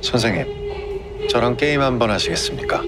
선생님, 저랑 게임 한번 하시겠습니까?